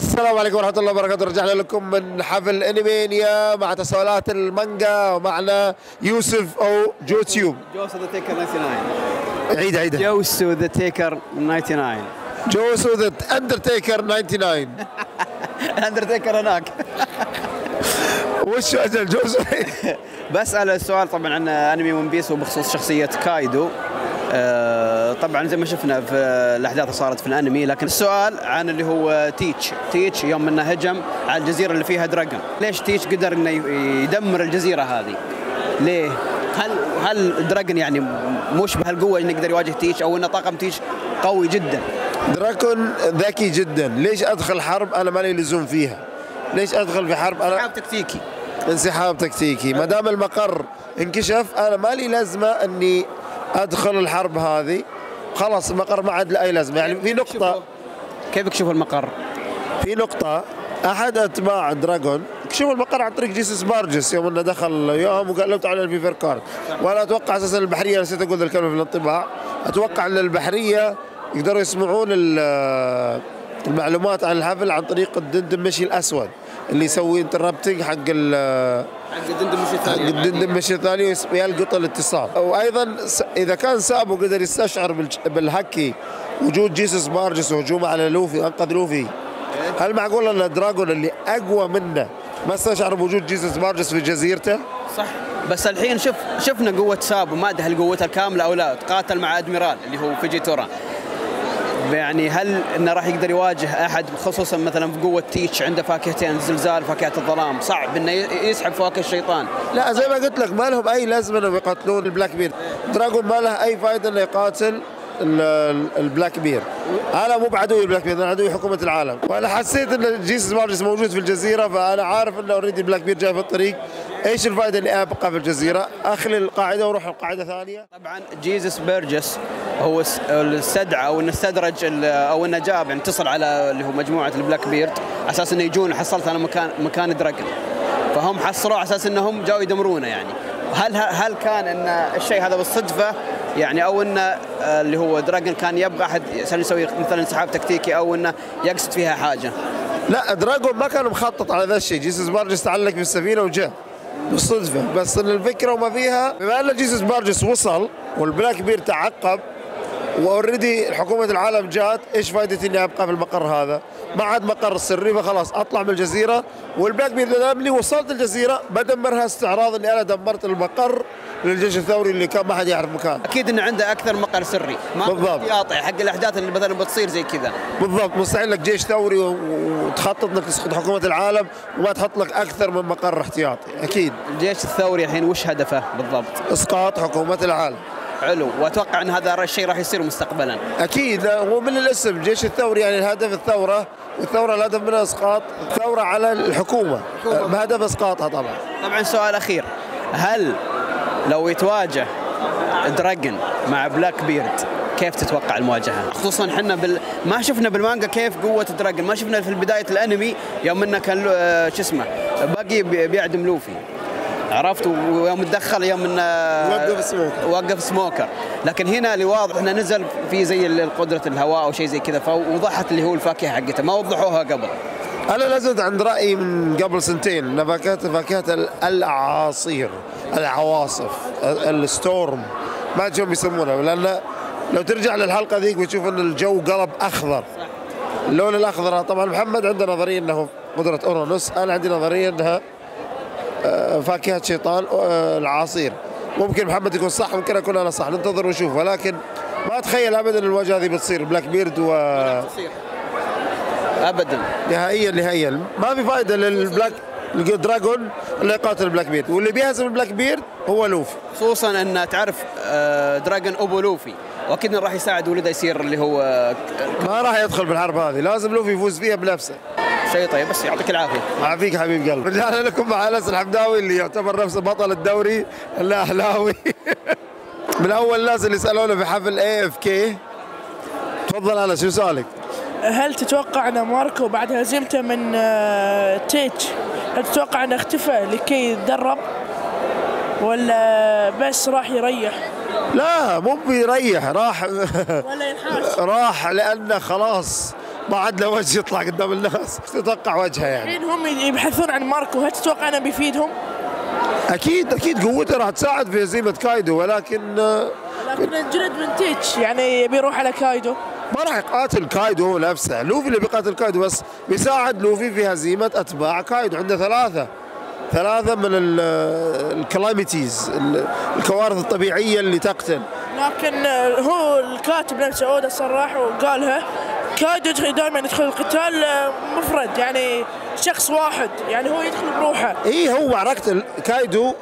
السلام عليكم ورحمة الله وبركاته. رجعنا لكم من حفل انيمينيا مع تساؤلات المانجا ومعنا يوسف أو جوتيوب جوسو ذا تيكر 99 عيد عيد. جوسو ذا تيكر 99 جوسو ذا اندرتيكر 99 اندرتيكر هناك. وش أجل جوسو بسأل السؤال طبعا عن انمي One Piece وبخصوص شخصية كايدو طبعا زي ما شفنا في الأحداث اللي صارت في الأنمي لكن السؤال عن اللي هو تيتش. تيتش يوم إنه هجم على الجزيرة اللي فيها دراجون. ليش تيتش قدر إنه يدمر الجزيرة هذه؟ ليه؟ هل هل دراجون يعني مش بهالقوة إنه يقدر يواجه تيتش أو إنه طاقم تيتش قوي جدا؟ دراكون ذكي جدا. ليش أدخل حرب أنا مالي لزوم فيها؟ ليش أدخل في حرب أنا؟ حاب تكتيكي. انسحاب تكتيكي. ما دام المقر انكشف أنا مالي لازمة إني أدخل الحرب هذه. خلاص المقر ما عاد له أي لازمة. يعني في نقطه كيف يكشفوا المقر؟ في نقطة أحد أتباع دراجون كشفوا المقر عن طريق جيسوس بارجس يوم أنه دخل يوم وقال له تعالوا ال vivre card. وأنا أتوقع أساسا البحرية نسيت أقول ذا الكلمة في الانطباع. أتوقع أن البحرية يقدروا يسمعون ال- المعلومات عن الحفل عن طريق الدن دن موشي الأسود. اللي يسوي intercepting حق ال حق الدندم مش حق الدندم مشي الثاني ويس- يلقط الاتصال. وأيضا إذا كان سابو قدر يستشعر بالهاكي وجود جيسوس بارجس وهجومه على لوفي أنقذ لوفي. هل معقول أن دراجون اللي أقوى منه ما استشعر بوجود جيسوس بارجس في جزيرته؟ صح. بس الحين شوف شفنا قوة سابو ما أدري هل قوتها الكاملة أو لا. تقاتل مع أدميرال اللي هو فوجيتورا. يعني هل إنه راح يقدر يواجه أحد خصوصا مثلا في قوة تيتش عنده فاكهتين الزلزال فاكهة الظلام؟ صعب إنه يسحب فواكه الشيطان. لا زي ما قلت لك ما لهم أي لازمة إنهم يقاتلون ال Blackbeard دراجون ما له أي فائده إنه يقاتل. ال Blackbeard. أنا مو بعدوي ال Blackbeard أنا عدوي حكومة العالم. وأنا حسيت إن جيسوس بارجس موجود في الجزيرة فأنا عارف إنه already ال Blackbeard جاي في الطريق. إيش الفائدة إني أبقى في الجزيرة؟ أخلي القاعدة وأروح القاعدة ثانية. طبعا جيسوس بارجس هو استدعى أو إنه استدرج أو إنه جاب يعني اتصل على اللي هو مجموعة ال Blackbeard على أساس إنه يجون حصلت أنا مكان مكان دراجون فهم حصروه على أساس إنهم جاوا يدمرونه يعني. هل هل كان إن الشيء هذا بالصدفة؟ يعني أو إنه آه، اللي هو دراجون كان يبغى أحد عشان يسوي مثلا انسحاب تكتيكي أو إنه يقصد فيها حاجة. لا دراجون ما كان مخطط على ذا الشيء. جيسوس بارجس تعلق بالسفينة وجاء. بالصدفة. بس ان الفكرة وما فيها بما إن جيسوس بارجس وصل وال Blackbeard تعقب و already حكومة العالم جات إيش فائدتي إني أبقى في المقر هذا؟ ما عاد مقر سري فخلاص أطلع من الجزيرة وال Blackbeard دام لي وصلت الجزيرة بدمرها استعراض إني أنا دمرت المقر للجيش الثوري اللي كان ما حد يعرف مكانه. أكيد إنه عنده أكثر مقر سري ما بالضبط. احتياطي حق الأحداث اللي مثلا بتصير زي كذا بالضبط مستحيل لك جيش ثوري وتخطط انك تسقط حكومة العالم وما تحط لك أكثر من مقر احتياطي أكيد الجيش الثوري الحين وش هدفه بالضبط؟ إسقاط حكومة العالم حلو. وأتوقع إن هذا الشيء راح يصير مستقبلا. أكيد. هو من الاسم الجيش الثوري يعني الهدف الثورة والثوره الهدف منها اسقاط الثورة على الحكومة. بهدف إسقاطها طبعا. طبعا سؤال أخير. هل لو يتواجه دراجون مع Blackbeard كيف تتوقع المواجهة؟ خصوصا إحنا بال... ما شفنا بالمانجا كيف قوة دراجون، ما شفنا في بداية الأنمي يوم إنه كان آه، شو اسمه باقي بي- بيعدم لوفي. عرفت؟ ويوم تدخل يوم انه وقف سموكر. وقف سموكر. لكن هنا اللي واضح إنه نزل في زي قدرة الهواء أو شيء زي كذا فوضحت اللي هو الفاكهة حقته. ما وضحوها قبل. أنا لازلت عند رأيي من قبل سنتين. ان فاكهه فاكهه ال- الأعاصير العواصف ال- ال storm. ما أدري شلون بيسمونها. لأن لو ترجع للحلقة ذيك بتشوف إن الجو قلب أخضر. اللون الأخضر طبعا محمد عنده نظرية إنه قدرة أورانوس. أنا عندي نظرية إنها فاكهة شيطان آه، الأعاصير. ممكن محمد يكون صح ممكن أكون أنا صح. ننتظر ونشوف. ولكن ما أتخيل ابدا المواجهه هذه بتصير. Blackbeard و ابدا. نهائيا نهائيا. ما في فائده لل Black الدراجون اللي يقاتل البلاك بيرد. واللي بيهزم البلاك بيرد هو لوفي. خصوصا إن تعرف آه، دراجون أبو لوفي. وأكيد راح يساعد ولده يصير اللي هو آه، ما راح يدخل بالحرب هذه. لازم لوفي يفوز فيها بنفسه. شيء طيب بس يعطيك العافية. عافيك حبيب قلب رجعنا لكم مع انس الحمداوي اللي يعتبر نفسه بطل الدوري الأهلاوي. من أول الناس اللي سألونا في حفل اي اف كي تفضل انس شو سؤالك؟ هل تتوقع أن ماركو بعد هزيمته من آه، تيتش هل تتوقع انه اختفى لكي يتدرب؟ ولا بس راح يريح؟ لا مو بيريح راح ولا ينحاش راح لأنه خلاص ما عاد له وجه يطلع قدام الناس. تتوقع وجهه يعني. الحين هم يبحثون عن ماركو. هل تتوقع أنه بيفيدهم؟ أكيد أكيد قوته راح تساعد في هزيمة كايدو ولكن آه، لكن الجلد من تيتش يعني بيروح على كايدو؟ ما راح يقاتل كايدو هو نفسه. لوفي اللي بيقاتل كايدو بس بيساعد لوفي في هزيمة أتباع كايدو. عنده ثلاثة. ثلاثة من ال calamities الكوارث الطبيعية اللي تقتل. لكن آه، هو الكاتب نفسه أودا صرح وقالها. كايدو يدخل- دائما يدخل القتال آه، مفرد يعني شخص واحد يعني هو يدخل بروحه. إي هو معركة كايدو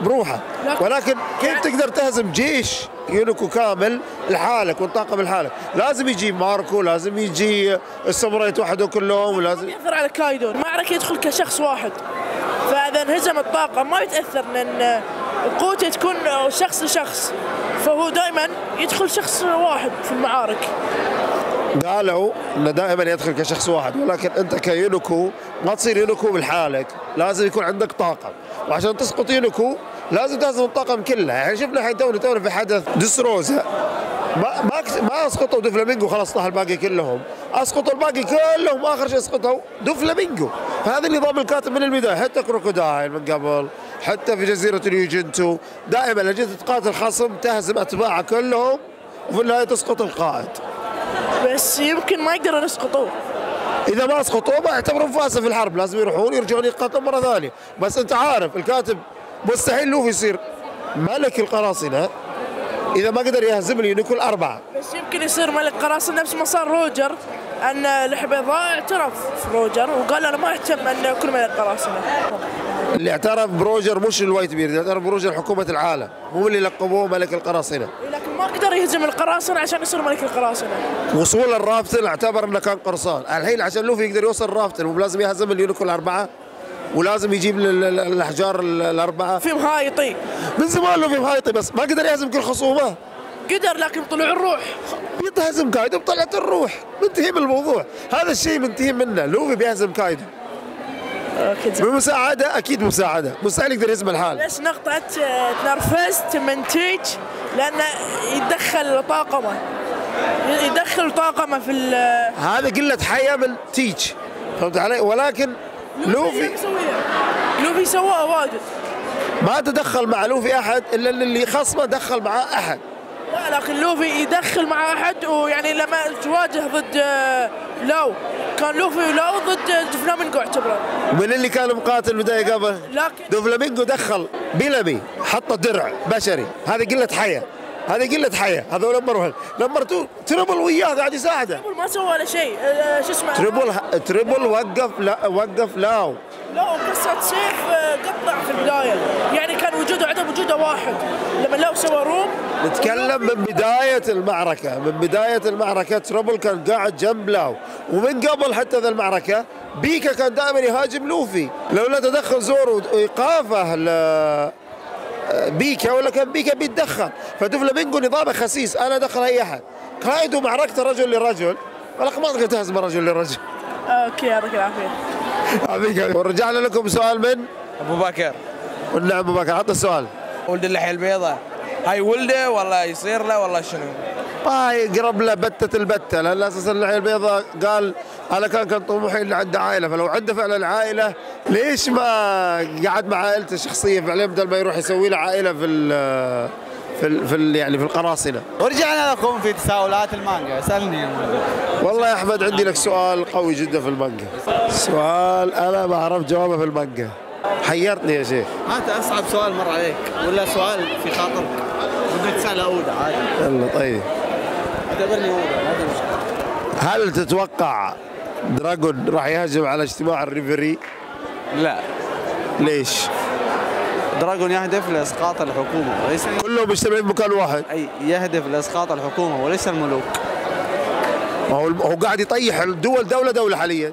بروحه. لكن- ولكن كيف يعني- تقدر تهزم جيش يونيكو كامل لحالك والطاقم لحالك لازم يجي ماركو لازم يجي الساموراي يتوحدوا كلهم ولازم يأثر على كايدو. المعركة يدخل كشخص واحد. فإذا انهزم الطاقم ما يتأثر لأن قوته تكون شخص لشخص. فهو دائما يدخل شخص واحد في المعارك. قالوا إنه دائما يدخل كشخص واحد ولكن أنت كيونكو ما تصير يونكو بالحالك لازم يكون عندك طاقم وعشان تسقط يونيكو لازم تهزم الطاقم كلها يعني شفنا الحين تونا تونا في حدث دريسروزا. ما ما ما أسقطوا دوفلامينجو خلاص طاح الباقي كلهم. أسقطوا الباقي كلهم آخر شيء اسقطوا دوفلامينجو فهذا النظام الكاتب من البداية. حتى كروكودايل من قبل حتى في جزيرة اليوجنتو دائما جيت تقاتل خصم تهزم اتباعه كلهم وفي النهاية تسقط القائد. بس يمكن ما يقدرون يسقطوه إذا ما اسقطوا ما يعتبرون فازوا في الحرب لازم يروحون يرجعون يقاتلون مرة ثانية. بس أنت عارف الكاتب مستحيل لوفي يصير ملك القراصنة إذا ما قدر يهزم اليونيكو الاربعه بس يمكن يصير ملك قراصنة نفس ما صار روجر أن الحبيضاء اعترف في روجر وقال أنا ما أهتم أن أكون ملك قراصنة. اللي اعترف بروجر مش الوايت بيرد اللي اعترف بروجر حكومة العالم هم اللي لقبوه ملك القراصنة. لكن ما قدر يهزم القراصنة عشان يصير ملك القراصنة. وصول الرافتل اعتبر انه كان قرصان. الحين عشان لوفي يقدر يوصل الرافتل مو لازم يهزم اليونيكو الأربعة ولازم يجيب ال- ال- الأحجار ال- الأربعة. في مهايطي. من زمان لوفي مهايطي بس ما قدر يهزم كل خصومه. قدر لكن طلع الروح. بيتهزم كايدو بطلعت الروح. منتهي من الموضوع هذا الشيء منتهي منه. لوفي بيهزم كايدو. كذا بمساعدة أكيد مساعدة. مستحيل يقدر يهزم لحاله. بس نقطة آه، تنرفزت من تيتش لأنه يدخل طاقمة. يدخل طاقمة في ال هذا قلة حيا من تيتش فهمت علي؟ ولكن لوفي لوفي سواها واجد. ما تدخل مع لوفي أحد إلا اللي خصمه دخل معاه أحد. لا لكن لوفي يدخل مع أحد ويعني لما تواجه ضد آه، لاو كان لوفي ولاو دوفلامينجو اعتبره من اللي كان مقاتل بداية قبل؟ لكن دوفلامينجو دخل بيلامي حط درع بشري. هذه قلة حيا. هذه قلة حيا. هذا number 1 number 2 تريبل وياه قاعد يساعده. تريبل ما سوى ولا شيء. آه، شو اسمه؟ تريبل تريبل وقف لا وقف لاو. لا قصة سيف آه، قطع في البداية. يعني كان وجوده عدم وجوده واحد. لما لو سوى روم نتكلم من بداية المعركة. من بداية المعركة تريبل كان قاعد جنب لاو. ومن قبل حتى ذا المعركة بيكا كان دائما يهاجم لوفي. لولا تدخل زورو وإيقافه ل- بيكا ولا كان بيكا بيتدخل. فدوفلامينجو نظامه خسيس. أنا ادخل أي أحد. كايدو معركته رجل لرجل. ولكن ما تقدر تهزم رجل لرجل. okay يعطيك العافية. حبيبي. ورجعنا لكم سؤال من؟ أبو بكر. والنعم أبو بكر عطنا السؤال. ولد اللحية البيضاء. هاي ولده ولا يصير له ولا شنو؟ ما يقرب له بتة البتة لأن أساسا اللحية البيضاء قال أنا كان كان طموحي اللي عنده عائلة فلو عنده فعلا عائلة ليش ما قعد مع عائلته الشخصية فعليا بدل ما يروح يسوي له عائلة في ال في ال في ال يعني في القراصنة. ورجعنا لكم في تساؤلات المانجا. سألني يا. والله يا أحمد عندي لك سؤال قوي جدا في المانجا. سؤال أنا ما أعرف جوابه في المانجا. حيرتني يا شيخ. هات أصعب سؤال مر عليك ولا سؤال في خاطرك؟ بدك تسأل أودة عادي. يلا طيب. اعتبرني أودا ما في مشكلة هل تتوقع دراجون راح يهجم على اجتماع الريفري؟ لا. ليش؟ دراجون يهدف لإسقاط الحكومة وليس كلهم مجتمعين بمكان واحد. أي يهدف لإسقاط الحكومة وليس الملوك. ما هو هو قاعد يطيح الدول دولة دولة حاليا.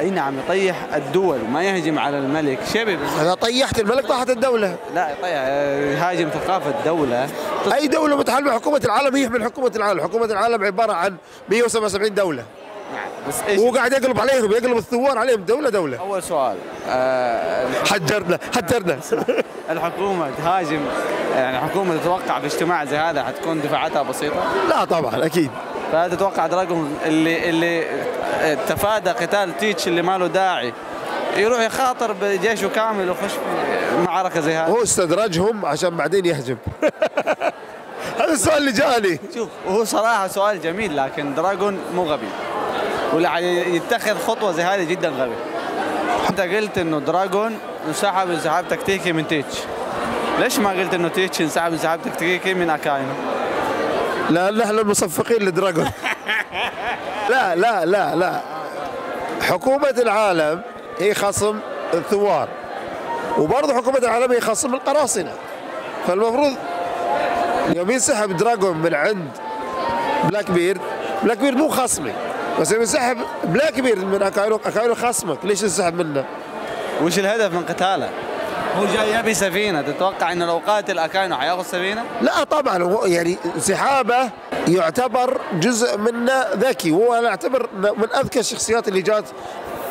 أي نعم يطيح الدول ما يهجم على الملك. شبه اذا طيحت الملك طاحت الدولة. لا يطيح يهاجم ثقافة دوله أي دولة متحالفه حكومة العالم؟ هي من حكومة العالم. حكومة العالم عبارة عن 177 دولة. بس إيش؟ وهو قاعد يقلب عليهم يقلب الثوار عليهم دولة دولة. أول سؤال آه حجرنا حجرنا. الحكومة تهاجم يعني حكومة تتوقع في اجتماع زي هذا حتكون دفاعاتها بسيطة؟ لا طبعا أكيد. فتتوقع دراجون اللي اللي تفادى قتال تيتش اللي ما له داعي يروح يخاطر بجيشه كامل ويخش في معركة زي هذه؟ هو استدرجهم عشان بعدين يهجم. هذا السؤال اللي جاني. شوف وهو صراحة سؤال جميل لكن دراجون مو غبي. ولا يتخذ خطوة زي هذه جدا غبي. انت قلت إنه دراجون انسحب انسحاب تكتيكي من تيتش. ليش ما قلت إنه تيتش انسحب انسحاب تكتيكي من أكاينو؟ لا نحن المصفقين لدراجون. لا لا لا لا. حكومة العالم هي خصم الثوار. وبرضه حكومة العالم هي خصم القراصنة. فالمفروض يوم ينسحب دراجون من عند بلاك بيرد بلاك بيرد مو خصمي. بس يوم ينسحب بلاك بيرد من اكاينو اكاينو خصمك. ليش تنسحب منه؟ وش الهدف من قتاله؟ هو جاي يبي سفينة. تتوقع إنه لو قاتل أكاينو حياخذ سفينة؟ لا طبعا. هو يعني انسحابه يعتبر جزء منه ذكي. وهو أنا أعتبر من أذكى الشخصيات اللي جات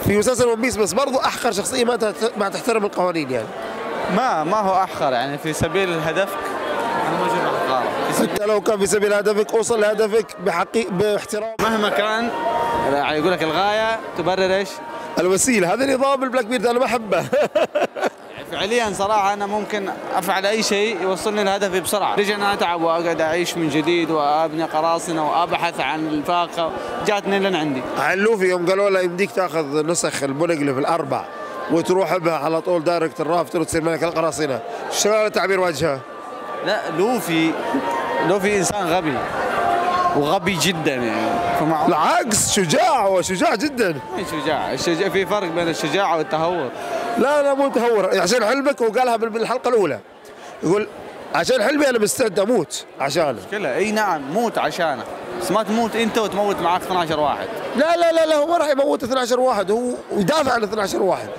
في مسلسل ون بيس بس برضو أحقر شخصية ما ما تحترم القوانين يعني. ما ما هو أحقر يعني في سبيل هدفك؟ أنا ما أشوف حقارة. أنت لو كان في سبيل هدفك أوصل لهدفك بحقي باحترام. مهما كان يعني يقول لك الغاية تبرر إيش؟ الوسيلة هذا نظام البلاك بيرد أنا ما احبه فعليا صراحة أنا ممكن أفعل أي شيء يوصلني لهدفي بسرعة. ليش أنا أتعب وأقعد أعيش من جديد وأبني قراصنة وأبحث عن الفاكهة. جاتني لين عندي. عن لوفي يوم قالوا له يمديك تأخذ نسخ البونيجليف الأربع وتروح بها على طول direct لرافتيل وتصير ملك القراصنة. شو تعبير وجهه؟ لا لوفي لوفي إنسان غبي. وغبي جدا يعني. فمع العكس شجاع وشجاع جدا. أي شجاع. الشجاع في فرق بين الشجاعه والتهور. لا لا مو تهور. عشان حلمك وقالها بال- بالحلقة الأولى. يقول عشان حلمي أنا مستعد أموت عشانه. كله إي نعم موت عشانه. بس ما تموت أنت وتموت معك 12 واحد. لا لا لا لا هو ما راح يموت 12 واحد. هو ويدافع عن 12 واحد.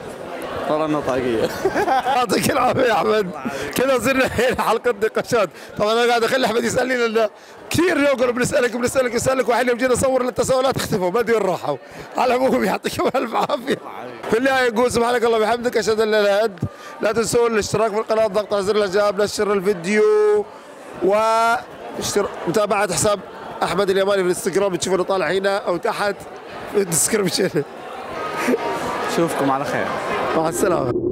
ترى انه طاقية. يعطيك العافية يا أحمد. كذا صرنا هنا حلقة نقاشات طبعا أنا قاعد أخلي أحمد يسألني لأن كثير يقولوا بنسألك بنسألك بنسالك يوم جينا نصور التساؤلات اختفوا ما أدري راحوا. على العموم يعطيكم ألف عافية. في النهاية يقول سبحانك اللهم وبحمدك أشهد أن لا إله إلا أنت. لا تنسون الاشتراك في القناة ضغط على زر الإعجاب نشر الفيديو و متابعة حساب أحمد اليماني في الإنستغرام تشوفونه طالع هنا أو تحت في الديسكربشن. اشوفكم على خير. مع السلامه